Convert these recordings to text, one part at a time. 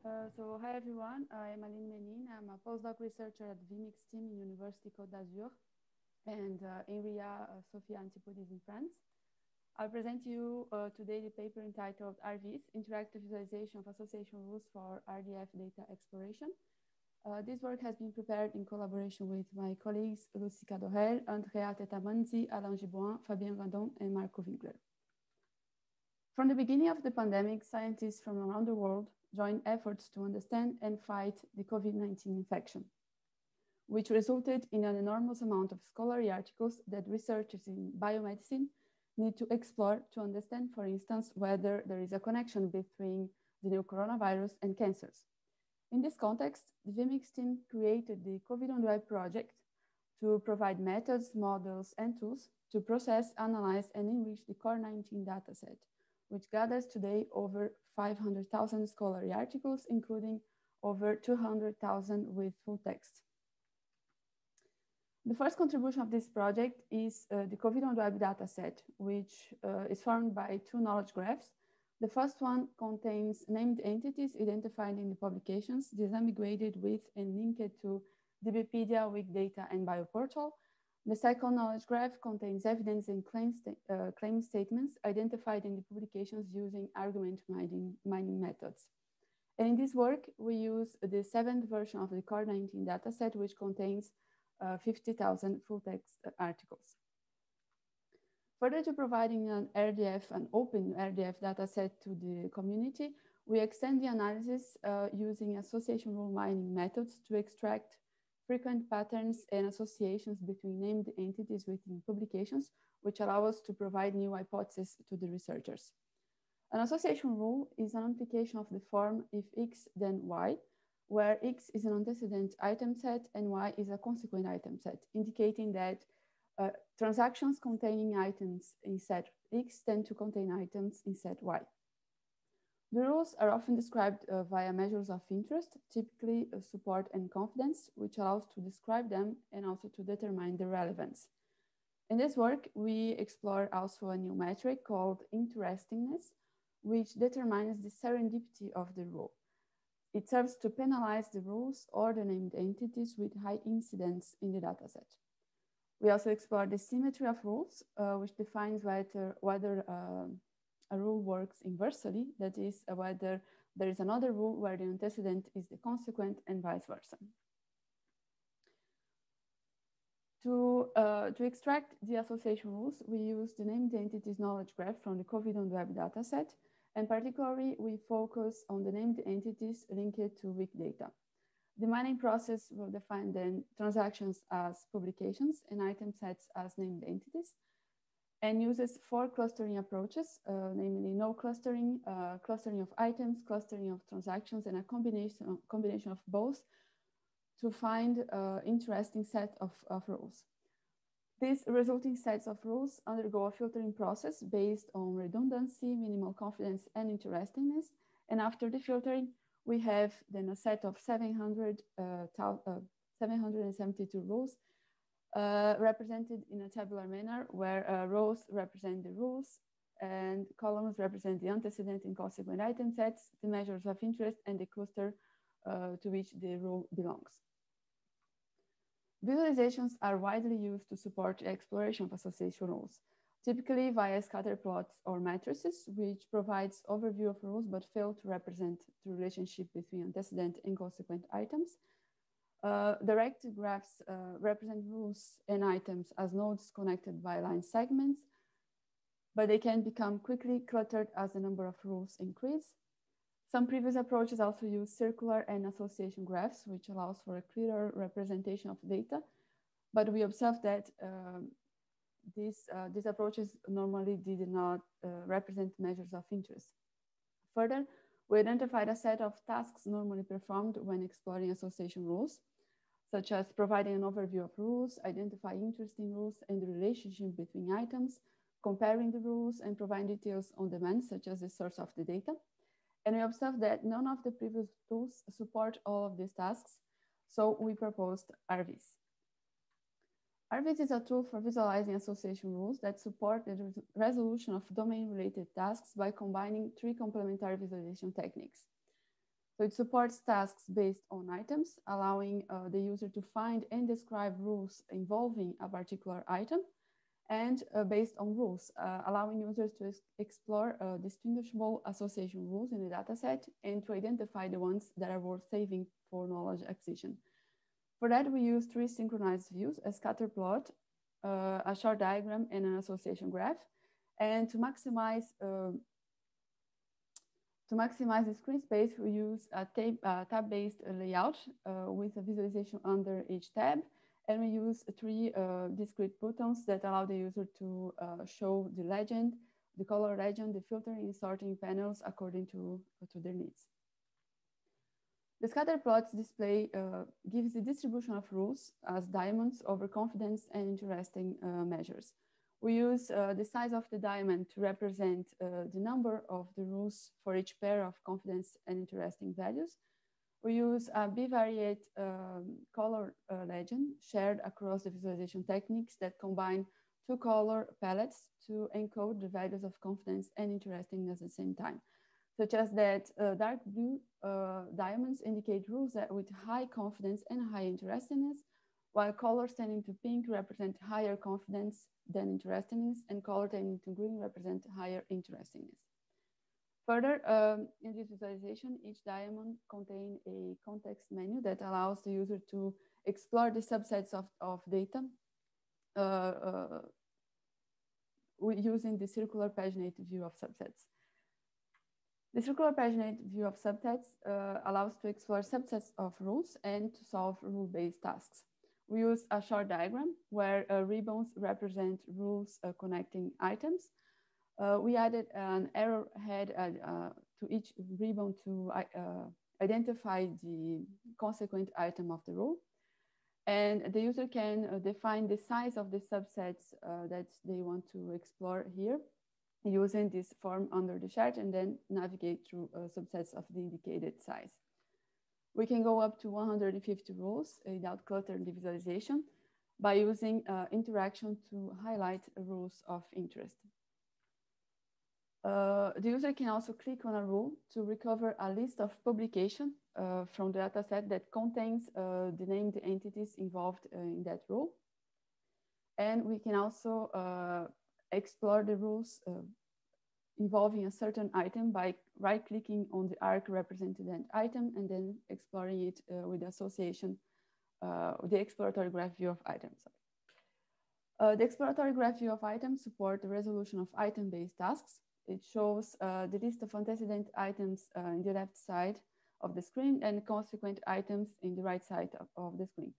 Uh, so hi everyone, I am Aline Menin. I'm a postdoc researcher at Wimmics team in University Côte d'Azur and uh, Inria, uh, Sophia Antipolis in France. I'll present you uh, today the paper entitled ARViz, Interactive Visualization of Association Rules for RDF Data Exploration. Uh, this work has been prepared in collaboration with my colleagues Lucie Cadorel, Andrea Tettamanzi, Alain Giboin, Fabien Gandon, and Marco Winckler. From the beginning of the pandemic, scientists from around the world joined efforts to understand and fight the COVID-19 infection, which resulted in an enormous amount of scholarly articles that researchers in biomedicine need to explore to understand, for instance, whether there is a connection between the new coronavirus and cancers. In this context, the Wimmics team created the COVID on the Web project to provide methods, models, and tools to process, analyze, and enrich the CORD-19 dataset which gathers today over 500,000 scholarly articles, including over 200,000 with full text. The first contribution of this project is uh, the COVID on Web dataset, which uh, is formed by two knowledge graphs. The first one contains named entities identified in the publications, disambiguated with and linked to DBpedia, Wikidata, and BioPortal, the second knowledge graph contains evidence and claim, sta uh, claim statements identified in the publications using argument mining, mining methods. And in this work, we use the seventh version of the CORD-19 dataset, which contains uh, 50,000 full-text articles. Further to providing an RDF, an open RDF dataset to the community, we extend the analysis uh, using association rule mining methods to extract frequent patterns and associations between named entities within publications, which allow us to provide new hypotheses to the researchers. An association rule is an application of the form if X then Y, where X is an antecedent item set and Y is a consequent item set, indicating that uh, transactions containing items in set X tend to contain items in set Y. The rules are often described uh, via measures of interest, typically uh, support and confidence, which allows to describe them and also to determine the relevance. In this work, we explore also a new metric called interestingness, which determines the serendipity of the rule. It serves to penalize the rules or the named entities with high incidence in the dataset. We also explore the symmetry of rules, uh, which defines whether, whether uh, a rule works inversely, that is uh, whether there is another rule where the antecedent is the consequent and vice versa. To, uh, to extract the association rules, we use the named entities knowledge graph from the COVID on web dataset, and particularly we focus on the named entities linked to Wikidata. The mining process will define then transactions as publications and item sets as named entities, and uses four clustering approaches, uh, namely no clustering, uh, clustering of items, clustering of transactions, and a combination, combination of both to find uh, interesting set of, of rules. These resulting sets of rules undergo a filtering process based on redundancy, minimal confidence, and interestingness. And after the filtering, we have then a set of 700, uh, uh 772 rules uh, represented in a tabular manner where uh, rows represent the rules and columns represent the antecedent and consequent item sets, the measures of interest, and the cluster uh, to which the rule belongs. Visualizations are widely used to support exploration of association rules, typically via scatter plots or matrices, which provides overview of rules but fail to represent the relationship between antecedent and consequent items, uh, direct graphs uh, represent rules and items as nodes connected by line segments, but they can become quickly cluttered as the number of rules increase. Some previous approaches also use circular and association graphs, which allows for a clearer representation of data. But we observed that um, these, uh, these approaches normally did not uh, represent measures of interest. Further, we identified a set of tasks normally performed when exploring association rules such as providing an overview of rules, identify interesting rules and the relationship between items, comparing the rules and providing details on demand, such as the source of the data. And we observed that none of the previous tools support all of these tasks. So we proposed ARViz. ARViz is a tool for visualizing association rules that support the resolution of domain-related tasks by combining three complementary visualization techniques. So it supports tasks based on items, allowing uh, the user to find and describe rules involving a particular item, and uh, based on rules, uh, allowing users to explore uh, distinguishable association rules in the dataset and to identify the ones that are worth saving for knowledge acquisition. For that, we use three synchronized views, a scatter plot, uh, a chord diagram, and an association graph. And to maximize uh, to maximize the screen space, we use a tab-based layout uh, with a visualization under each tab. And we use three uh, discrete buttons that allow the user to uh, show the legend, the color legend, the filtering and sorting panels according to, to their needs. The scatter plots display uh, gives the distribution of rules as diamonds over confidence and interesting uh, measures. We use uh, the size of the diamond to represent uh, the number of the rules for each pair of confidence and interesting values. We use a bivariate um, color uh, legend shared across the visualization techniques that combine two color palettes to encode the values of confidence and interesting at the same time, such as that uh, dark blue uh, diamonds indicate rules that with high confidence and high interestingness, while colors tending to pink represent higher confidence than interestingness, and color tending to green represent higher interestingness. Further, um, in this visualization, each diamond contains a context menu that allows the user to explore the subsets of, of data uh, uh, using the circular paginated view of subsets. The circular paginate view of subsets uh, allows to explore subsets of rules and to solve rule-based tasks. We use a chord diagram where uh, ribbons represent rules uh, connecting items. Uh, we added an arrowhead uh, uh, to each ribbon to identify the consequent item of the rule. And the user can define the size of the subsets that they want to explore here using this form under the chart and then navigate through subsets of the indicated size. We can go up to 150 rules without cluttering the visualization by using uh, interaction to highlight rules of interest. Uh, the user can also click on a rule to recover a list of publication uh, from the dataset that contains uh, the named entities involved uh, in that rule. And we can also uh, explore the rules involving a certain item by right-clicking on the arc represented item and then exploring it uh, with the association, uh, the exploratory graph view of items. Uh, the exploratory graph view of items support the resolution of item-based tasks. It shows uh, the list of antecedent items uh, in the left side of the screen and consequent items in the right side of, of the screen.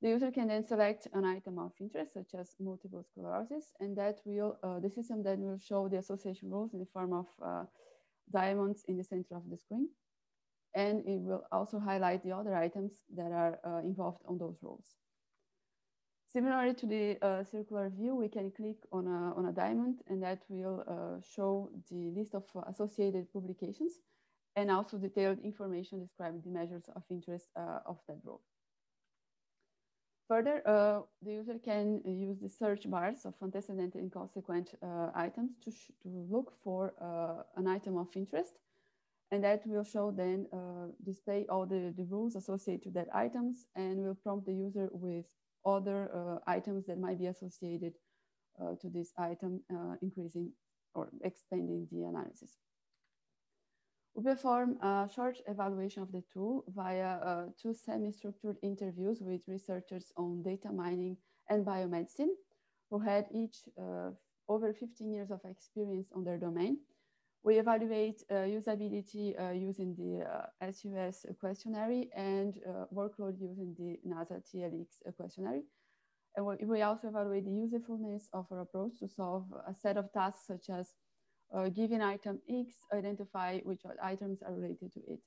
The user can then select an item of interest, such as multiple sclerosis, and that will, uh, the system then will show the association rules in the form of uh, diamonds in the center of the screen. And it will also highlight the other items that are uh, involved on those rules. Similarly to the uh, circular view, we can click on a, on a diamond and that will uh, show the list of associated publications and also detailed information describing the measures of interest uh, of that role. Further, uh, the user can use the search bars of antecedent and consequent uh, items to, to look for uh, an item of interest. And that will show then uh, display all the, the rules associated to that items and will prompt the user with other uh, items that might be associated uh, to this item, increasing or expanding the analysis. We perform a short evaluation of the tool via uh, two semi-structured interviews with researchers on data mining and biomedicine, who had each uh, over 15 years of experience on their domain. We evaluate uh, usability uh, using the SUS uh, questionnaire and uh, workload using the NASA TLX questionnaire. And we also evaluate the usefulness of our approach to solve a set of tasks such as uh, given item X, identify which items are related to it.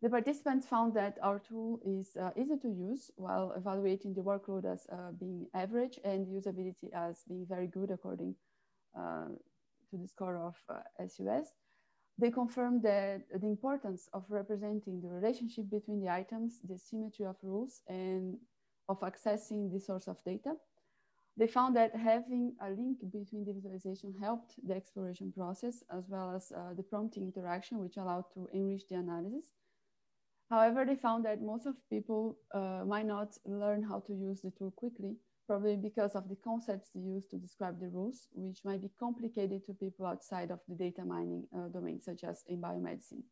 The participants found that our tool is uh, easy to use while evaluating the workload as uh, being average and usability as being very good according uh, to the score of SUS. Uh, they confirmed that the importance of representing the relationship between the items, the symmetry of rules, and of accessing the source of data They found that having a link between the visualization helped the exploration process as well as uh, the prompting interaction, which allowed to enrich the analysis. However, they found that most of people uh, might not learn how to use the tool quickly, probably because of the concepts used to describe the rules, which might be complicated to people outside of the data mining uh, domain, such as in biomedicine.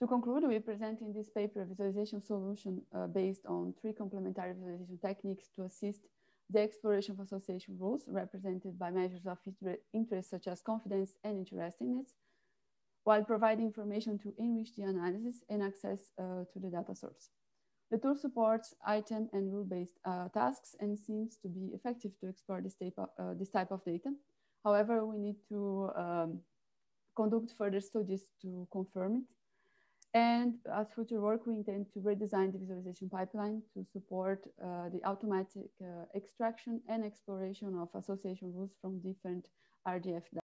To conclude, we present in this paper a visualization solution uh, based on three complementary visualization techniques to assist the exploration of association rules represented by measures of interest such as confidence and interestingness, while providing information to enrich the analysis and access uh, to the data source. The tool supports item and rule-based uh, tasks and seems to be effective to explore this type of, uh, this type of data. However, we need to um, conduct further studies to confirm it and as future work, we intend to redesign the visualization pipeline to support uh, the automatic uh, extraction and exploration of association rules from different RDF.